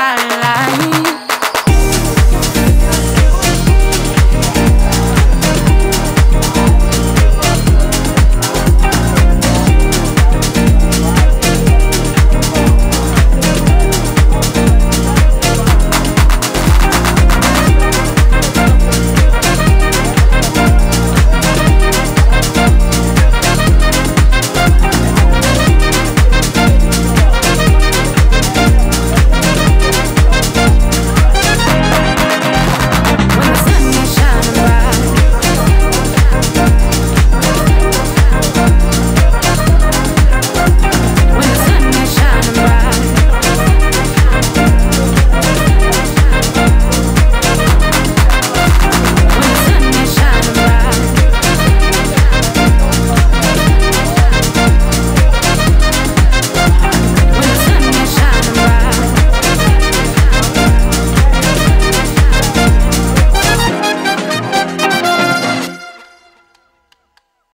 la la.